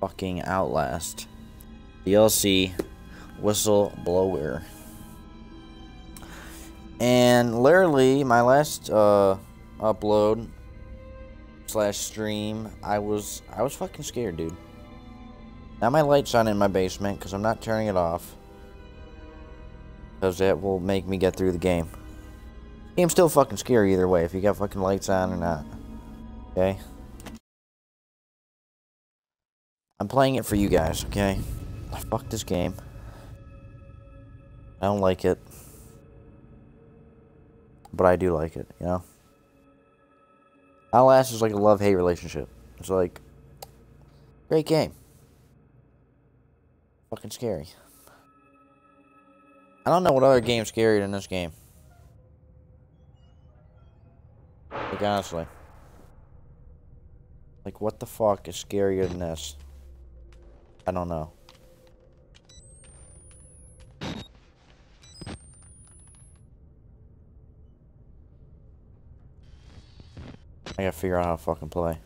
fucking Outlast. DLC Whistleblower. And literally, my last uh, upload slash stream, I was I was fucking scared, dude. Now my light's on in my basement because I'm not turning it off. Because that will make me get through the game. Game's still fucking scary either way, if you got fucking lights on or not. Okay? I'm playing it for you guys, okay? Fuck this game. I don't like it. But I do like it, you know? Outlast is like a love-hate relationship. It's like, great game. Fucking scary. I don't know what other game's scarier than this game. Like, honestly. Like, what the fuck is scarier than this? I don't know. I gotta figure out how to fucking play.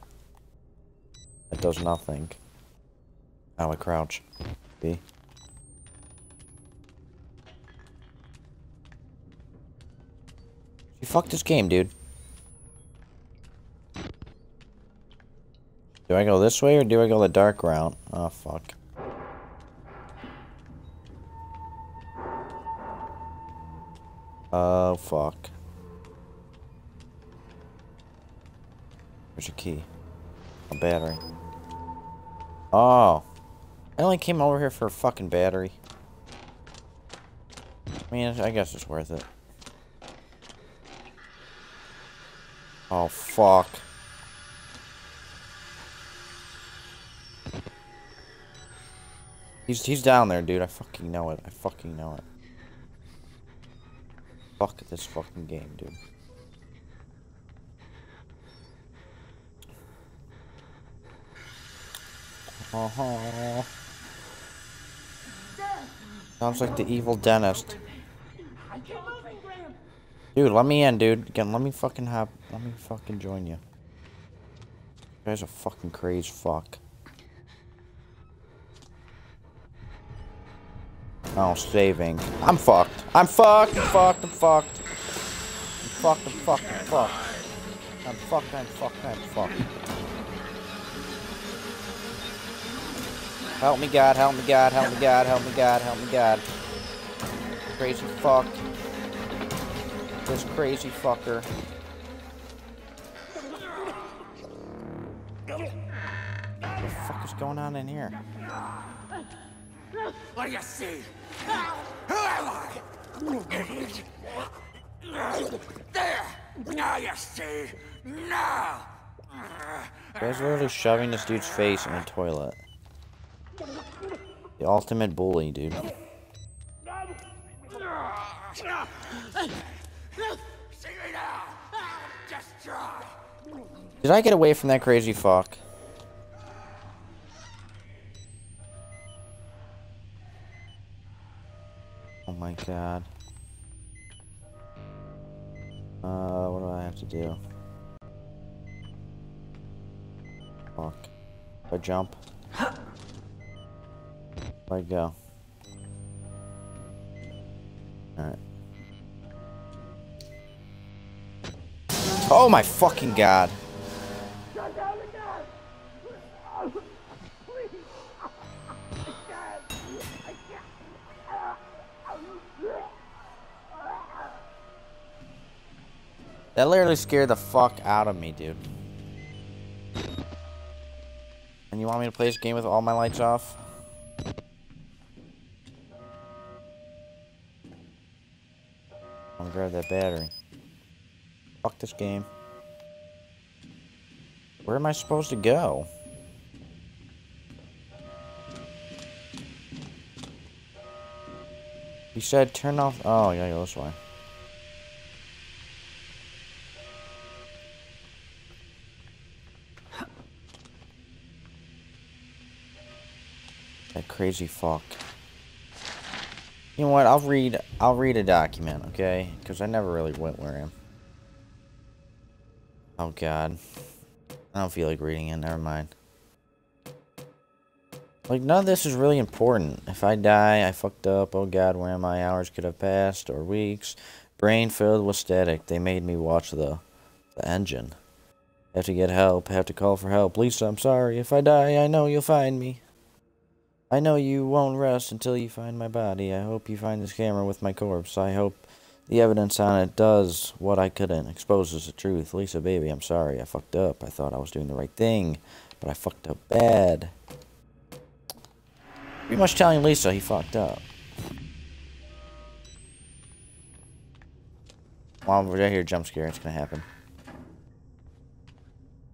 It does nothing. How I crouch. B. You fuck this game, dude. Do I go this way or do I go the dark route? Oh, fuck. Oh, fuck. There's a key. A battery. Oh. I only came over here for a fucking battery. I mean, I guess it's worth it. Oh, fuck. He's, he's down there, dude. I fucking know it. I fucking know it. Fuck this fucking game, dude. Uh -huh. Sounds like the evil dentist. Dude, let me in, dude. Again, let me fucking have... Let me fucking join you. You guys are fucking crazy fuck. Oh, saving. I'm fucked. I'm fucked. I'm fucked. I'm fucked. I'm fucked. I'm fucked. I'm fucked. I'm fucked. I'm fucked. I'm fucked. Help me, God. Help me, God. Help me, God. Help me, God. Help me, God. Crazy fuck. This crazy fucker. What the fuck is going on in here? What do you see? Who am I? There! Now you see! Now! Guy's literally shoving this dude's face in a toilet. The ultimate bully, dude. See me now! Just try! Did I get away from that crazy fuck? My god. Uh, what do I have to do? Fuck. I jump? I go. Alright. Oh my fucking god. That literally scared the fuck out of me, dude. And you want me to play this game with all my lights off? I'm gonna grab that battery. Fuck this game. Where am I supposed to go? He said turn off. Oh, yeah, go this way. That crazy fuck. You know what? I'll read. I'll read a document, okay? Because I never really went where I am. Oh God. I don't feel like reading it. Never mind. Like, none of this is really important. If I die, I fucked up. Oh god, where I? Hours could have passed, or weeks. Brain filled with static. They made me watch the, the engine. Have to get help. Have to call for help. Lisa, I'm sorry. If I die, I know you'll find me. I know you won't rest until you find my body. I hope you find this camera with my corpse. I hope the evidence on it does what I couldn't. Exposes the truth. Lisa, baby, I'm sorry. I fucked up. I thought I was doing the right thing, but I fucked up bad. Pretty much telling Lisa he fucked up. While we're here, jump scare, it's gonna happen.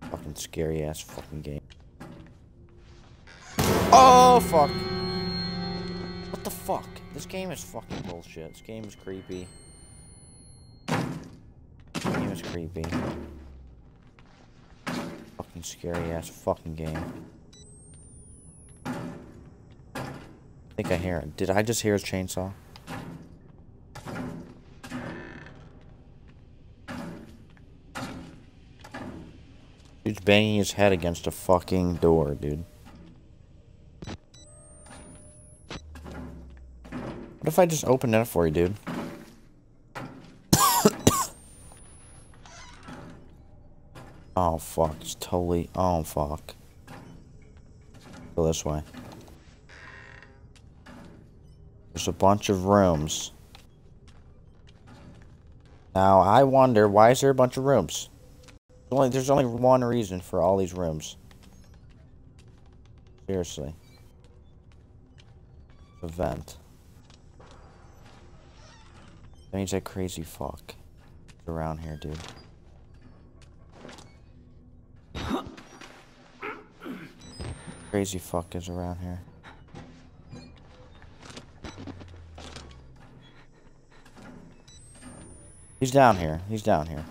Fucking scary ass fucking game. Oh fuck! What the fuck? This game is fucking bullshit. This game is creepy. This game is creepy. Fucking scary ass fucking game. I think I hear it. Did I just hear his chainsaw? Dude's banging his head against a fucking door, dude. What if I just opened it up for you, dude? oh, fuck. It's totally... Oh, fuck. Go this way. There's a bunch of rooms. Now, I wonder, why is there a bunch of rooms? Only there's only one reason for all these rooms. Seriously. Event. That means that crazy fuck around here, dude. Crazy fuck is around here. He's down here. He's down here.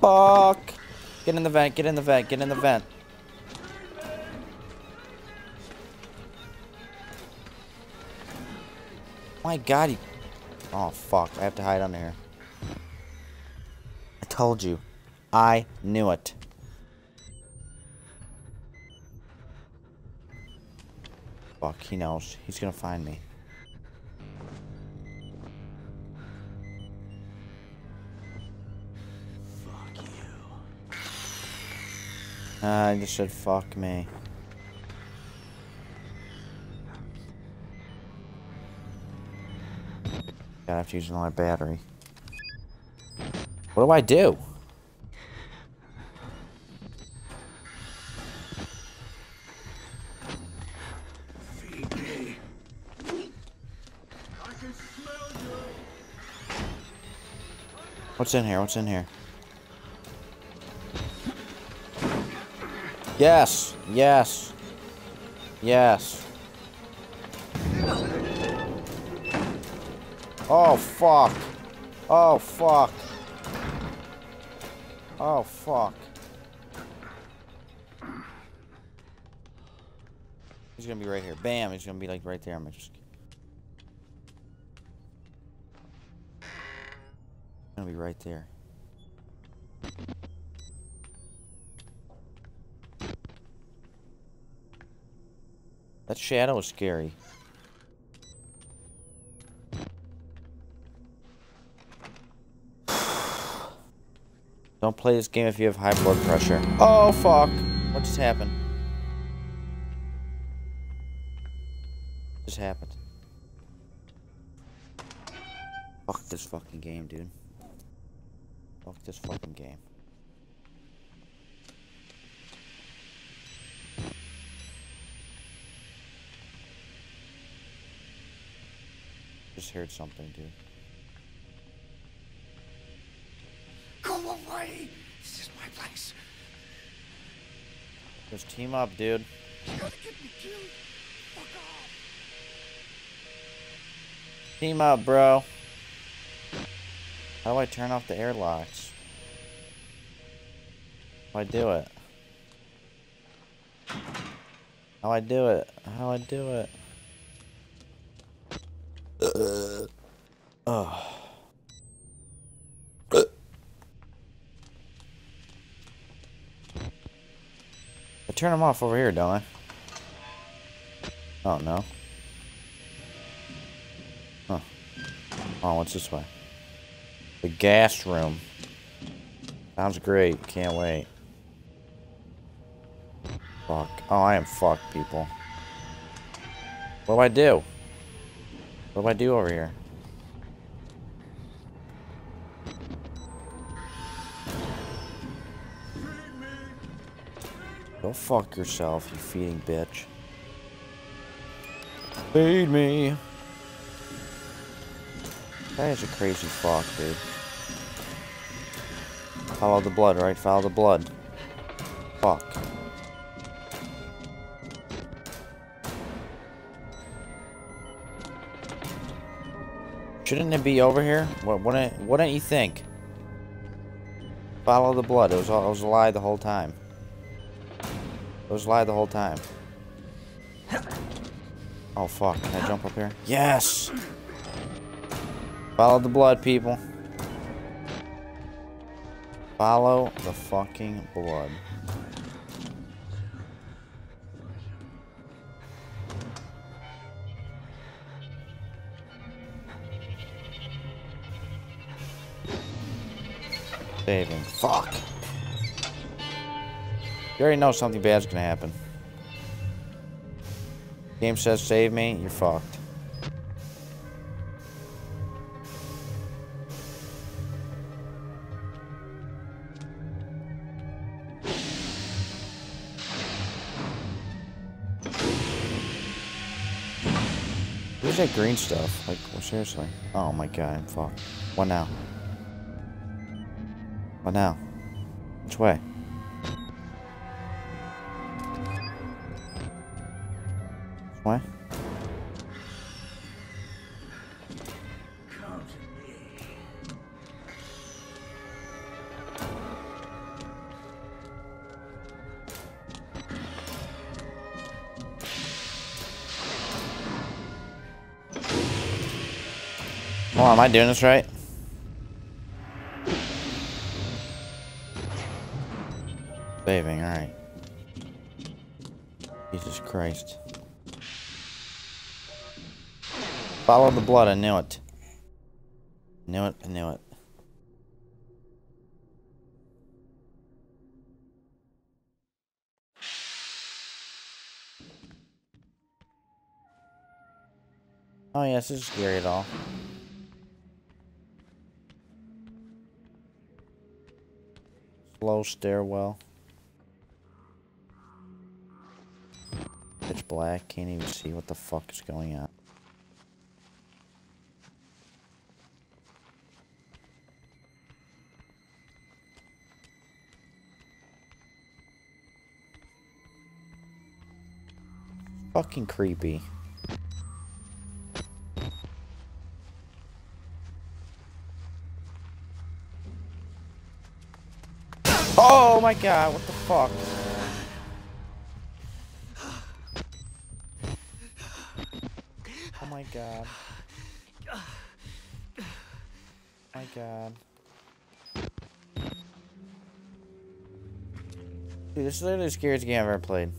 Fuck! Get in the vent, get in the vent, get in the vent. Oh my god, he... Oh, fuck. I have to hide under here. I told you. I knew it. Fuck, he knows. He's gonna find me. Fuck Uh, I just said fuck me. I have to use another battery. What do I do? What's in here? What's in here? Yes. Yes. Yes. Oh, fuck. Oh, fuck. Oh, fuck. He's gonna be right here. Bam, he's gonna be like right there. I'm just... Gonna be right there. That shadow is scary. Don't play this game if you have high blood pressure. Oh, fuck. What just happened? What just happened? Fuck this fucking game, dude. Fuck this fucking game. Just heard something, dude. Just team up, dude. Team up, bro. How do I turn off the airlocks? How do I do it? How do I do it? How do I do it? Oh. Turn them off over here, don't I? Oh, no. Huh. Oh, what's this way? The gas room. Sounds great. Can't wait. Fuck. Oh, I am fucked, people. What do I do? What do I do over here? Go fuck yourself, you feeding bitch. Feed me. That is a crazy fuck, dude. Follow the blood, right? Follow the blood. Fuck. Shouldn't it be over here? What wouldn't wouldn't you think? Follow the blood. It was all, it was a lie the whole time. A lie the whole time. Oh fuck, can I jump up here? Yes! Follow the blood, people. Follow the fucking blood. Saving. Fuck. You already know something bad's gonna happen. Game says save me, you're fucked. Where's that green stuff? Like, well, seriously. Oh my god, I'm fucked. What now? What now? Which way? Oh, am I doing this right? Saving, alright. Jesus Christ. Follow the blood, I knew it. Knew it, I knew it. Oh yes, this is scary at all. Slow stairwell. It's black, can't even see what the fuck is going on. Fucking creepy. Oh my god, uh, what the fuck? Oh my god. My god. Dude, this is literally the scariest game I've ever played.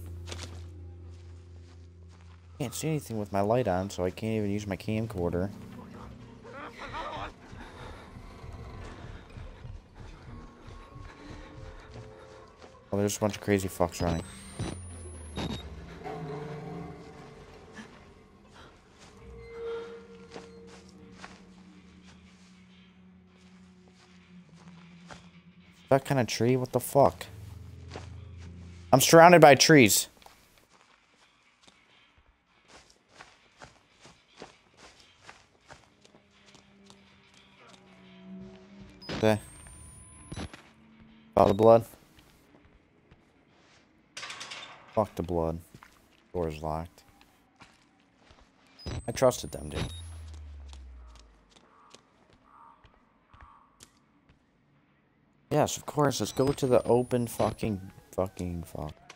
Can't see anything with my light on, so I can't even use my camcorder. Oh, there's a bunch of crazy fucks running. That kind of tree? What the fuck? I'm surrounded by trees. Okay. Follow the blood. Fuck the blood. Door's locked. I trusted them, dude. Yes, of course. Let's go to the open fucking fucking fuck.